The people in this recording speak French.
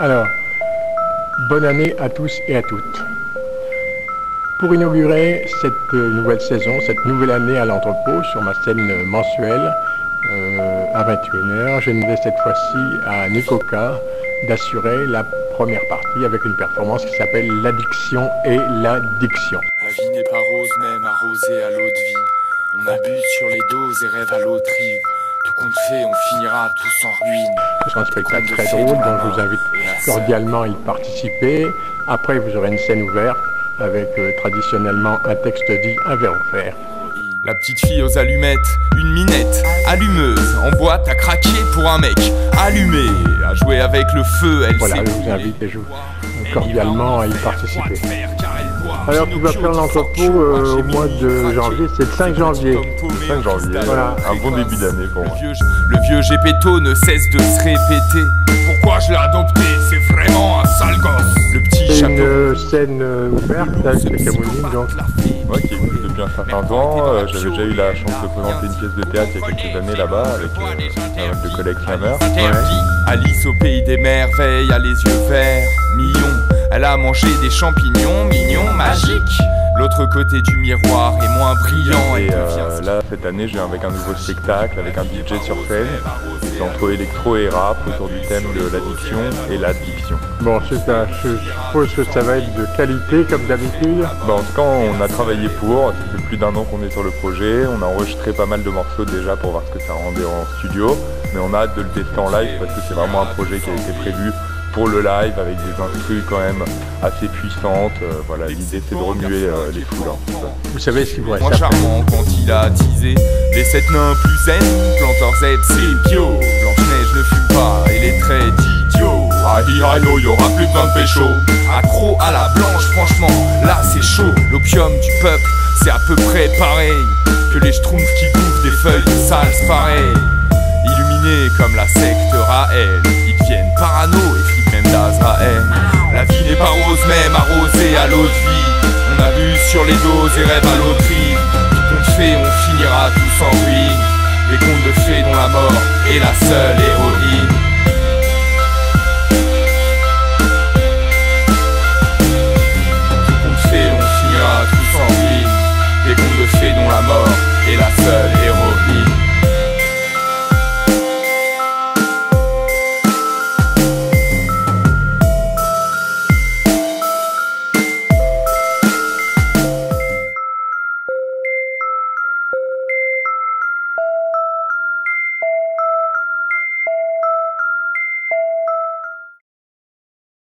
Alors, bonne année à tous et à toutes. Pour inaugurer cette nouvelle saison, cette nouvelle année à l'entrepôt sur ma scène mensuelle euh, à 21h, je demandé cette fois-ci à Nicoca d'assurer la première partie avec une performance qui s'appelle L'addiction et l'addiction. La vie n'est pas rose même arrosée à l'eau de vie. On abuse sur les doses et rêve à l'autre. Tout compte fait, on finira tous en ruine. Ce sera un spectacle très drôle dont je vous invite cordialement à y participer. Après, vous aurez une scène ouverte avec euh, traditionnellement un texte dit un verre offert. La petite fille aux allumettes, une minette, allumeuse, en boîte à craquer pour un mec, allumé, à jouer avec le feu, elle Voilà, je vous invite et je vous cordialement à y participer. Alors, tu vas faire l'entrepôt euh, au mois de janvier, c'est le 5 janvier. 5 janvier, Voilà. un bon début d'année pour Le moi. vieux, le vieux Gepetto ne cesse de se répéter. Pourquoi je l'ai adopté? C'est vraiment un sale gosse. Le petit C'est chapeau. une euh, scène euh, ouverte avec les Camounines, donc Moi qui existe depuis un certain temps, euh, j'avais déjà eu la chance de présenter une pièce de théâtre il y a quelques années là-bas avec euh, mal de collègues. Alice au pays des merveilles a les yeux verts, millions. Elle a mangé des champignons, mignons, magiques. L'autre côté du miroir est moins brillant et euh, là, cette année, je viens avec un nouveau spectacle, avec un DJ sur scène. C'est entre électro et rap autour du thème de l'addiction et l'addiction. bon, c'est un- je suppose que ça va être de qualité comme d'habitude. Bah, en tout cas, on a travaillé pour. Ça fait plus d'un an qu'on est sur le projet. On a enregistré pas mal de morceaux déjà pour voir ce que ça rendait en studio. Mais on a hâte de le tester en live parce que c'est vraiment un projet qui a été prévu pour le live avec des instrus quand même assez puissantes. Euh, voilà, l'idée c'est de remuer euh, les foules. hein. Vous savez ce qu'il vous reste moins charmant quand il a attisé les sept nains plus zen, planteur Z, c'est bio. Blanche-Neige ne fume pas et les traits d'idiots. Ah, Hirano, y'aura plus besoin de pécho. Accro à la blanche, franchement, là c'est chaud. L'opium du peuple, c'est à peu près pareil que les schtroumpfs qui bouffent des feuilles de salse pareil. Illuminés comme la secte Raël, de vie. On abuse sur les doses et rêve à. Tout compte fait, on finira tous en ruine. Les contes de fées dont la mort est la seule héroïne.